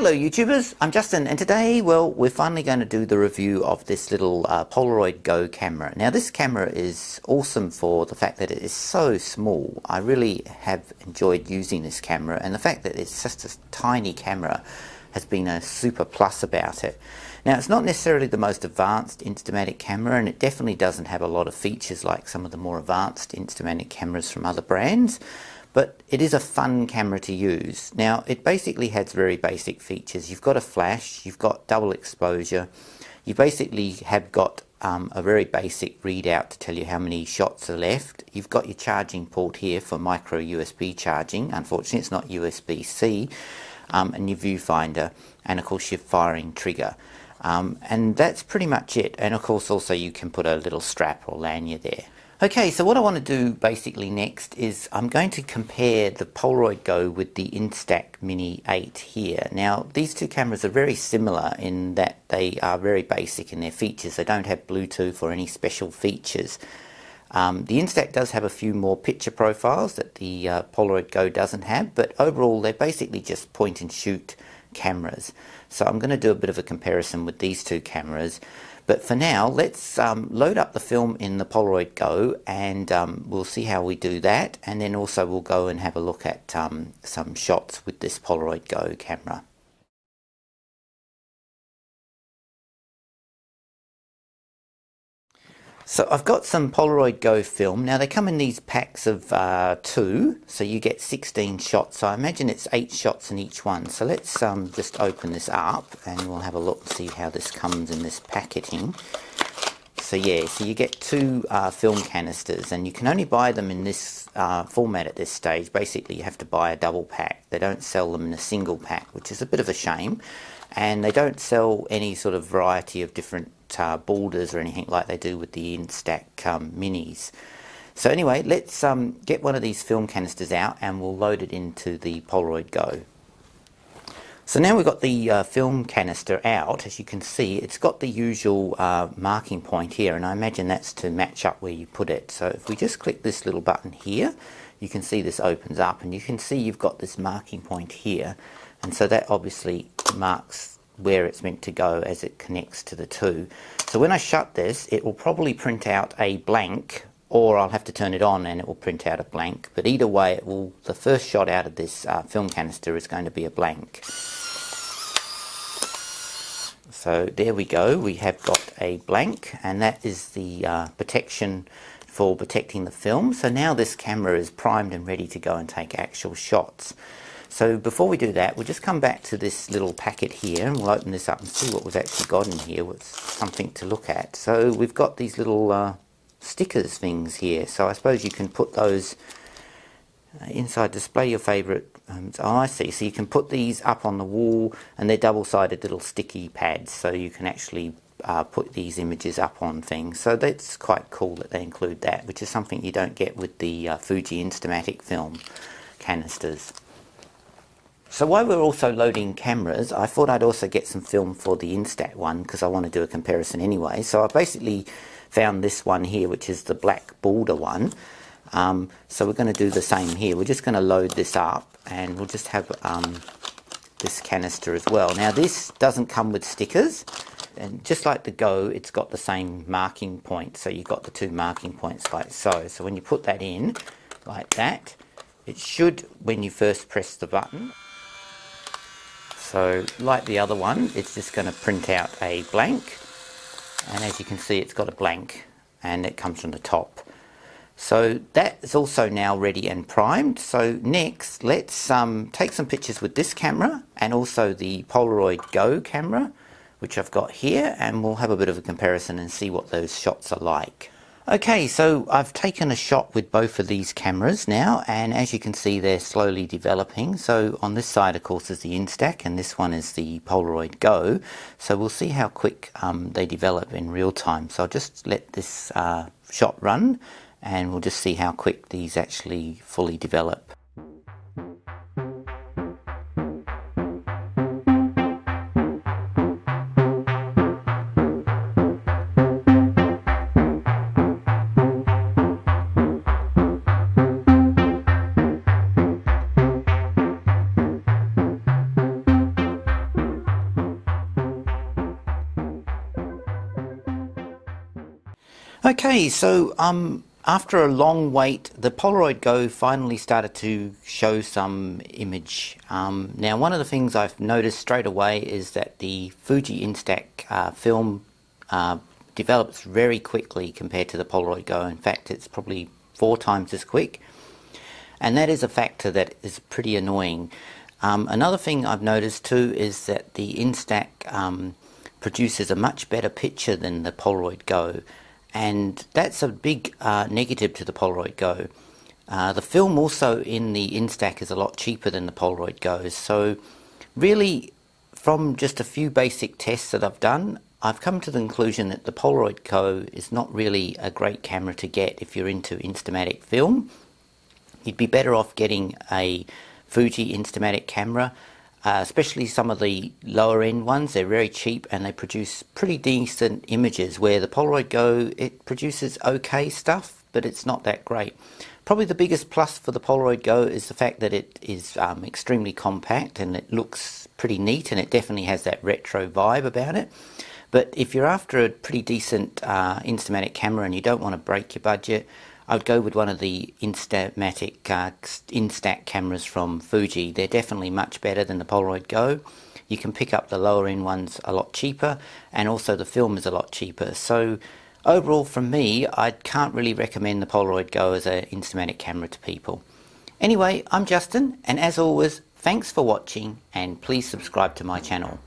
Hello YouTubers, I'm Justin and today, well, we're finally going to do the review of this little uh, Polaroid Go camera. Now this camera is awesome for the fact that it is so small. I really have enjoyed using this camera and the fact that it's just a tiny camera has been a super plus about it. Now it's not necessarily the most advanced Instamatic camera and it definitely doesn't have a lot of features like some of the more advanced Instamatic cameras from other brands but it is a fun camera to use. Now it basically has very basic features. You've got a flash, you've got double exposure, you basically have got um, a very basic readout to tell you how many shots are left. You've got your charging port here for micro USB charging. Unfortunately it's not USB-C. Um, and your viewfinder and of course your firing trigger. Um, and that's pretty much it. And of course also you can put a little strap or lanyard there. Okay, so what I want to do basically next is I'm going to compare the Polaroid Go with the Instax Mini 8 here. Now, these two cameras are very similar in that they are very basic in their features. They don't have Bluetooth or any special features. Um, the Instax does have a few more picture profiles that the uh, Polaroid Go doesn't have, but overall they're basically just point and shoot cameras. So I'm going to do a bit of a comparison with these two cameras. But for now, let's um, load up the film in the Polaroid Go and um, we'll see how we do that. And then also we'll go and have a look at um, some shots with this Polaroid Go camera. So I've got some Polaroid Go film. Now they come in these packs of uh, two, so you get 16 shots. So I imagine it's eight shots in each one. So let's um, just open this up and we'll have a look and see how this comes in this packaging. So yeah, so you get two uh, film canisters and you can only buy them in this uh, format at this stage. Basically you have to buy a double pack. They don't sell them in a single pack, which is a bit of a shame. And they don't sell any sort of variety of different uh, borders or anything like they do with the Instax um, minis. So anyway, let's um, get one of these film canisters out and we'll load it into the Polaroid Go. So now we've got the uh, film canister out, as you can see, it's got the usual uh, marking point here, and I imagine that's to match up where you put it. So if we just click this little button here, you can see this opens up, and you can see you've got this marking point here, and so that obviously marks where it's meant to go as it connects to the two. So when I shut this, it will probably print out a blank or I'll have to turn it on and it will print out a blank. But either way, it will. the first shot out of this uh, film canister is going to be a blank. So there we go, we have got a blank and that is the uh, protection for protecting the film. So now this camera is primed and ready to go and take actual shots. So before we do that, we'll just come back to this little packet here and we'll open this up and see what we've actually got in here. What's something to look at. So we've got these little uh, stickers things here. So I suppose you can put those uh, inside display your favorite um, oh I see so you can put these up on the wall and they're double-sided little sticky pads so you can actually uh, put these images up on things so that's quite cool that they include that which is something you don't get with the uh, Fuji Instamatic film canisters so while we're also loading cameras, I thought I'd also get some film for the Instax one because I want to do a comparison anyway. So I basically found this one here, which is the black border one. Um, so we're going to do the same here. We're just going to load this up and we'll just have um, this canister as well. Now this doesn't come with stickers and just like the Go, it's got the same marking point. So you've got the two marking points like so. So when you put that in like that, it should, when you first press the button, so like the other one, it's just going to print out a blank. And as you can see, it's got a blank and it comes from the top. So that is also now ready and primed. So next, let's um, take some pictures with this camera and also the Polaroid Go camera, which I've got here, and we'll have a bit of a comparison and see what those shots are like. Okay, so I've taken a shot with both of these cameras now, and as you can see, they're slowly developing. So on this side, of course, is the Instax, and this one is the Polaroid Go. So we'll see how quick um, they develop in real time. So I'll just let this uh, shot run, and we'll just see how quick these actually fully develop. Okay, so um, after a long wait, the Polaroid Go finally started to show some image. Um, now, one of the things I've noticed straight away is that the Fuji Instax uh, film uh, develops very quickly compared to the Polaroid Go. In fact, it's probably four times as quick. And that is a factor that is pretty annoying. Um, another thing I've noticed too is that the Instax um, produces a much better picture than the Polaroid Go and that's a big uh, negative to the Polaroid Go. Uh, the film also in the Instax is a lot cheaper than the Polaroid Go, so really from just a few basic tests that I've done, I've come to the conclusion that the Polaroid Go is not really a great camera to get if you're into Instamatic film. You'd be better off getting a Fuji Instamatic camera uh, especially some of the lower end ones. They're very cheap and they produce pretty decent images. Where the Polaroid Go, it produces okay stuff, but it's not that great. Probably the biggest plus for the Polaroid Go is the fact that it is um, extremely compact and it looks pretty neat and it definitely has that retro vibe about it. But if you're after a pretty decent uh, Instamatic camera and you don't want to break your budget, I would go with one of the Instamatic uh, Instax cameras from Fuji. They're definitely much better than the Polaroid Go. You can pick up the lower end ones a lot cheaper, and also the film is a lot cheaper. So overall, from me, I can't really recommend the Polaroid Go as an Instamatic camera to people. Anyway, I'm Justin, and as always, thanks for watching, and please subscribe to my channel.